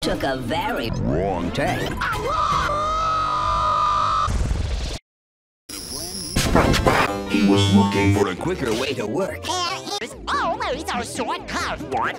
Took a very wrong turn. He was looking for a quicker way to work. There is always a shortcut. What?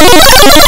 Oh, my God.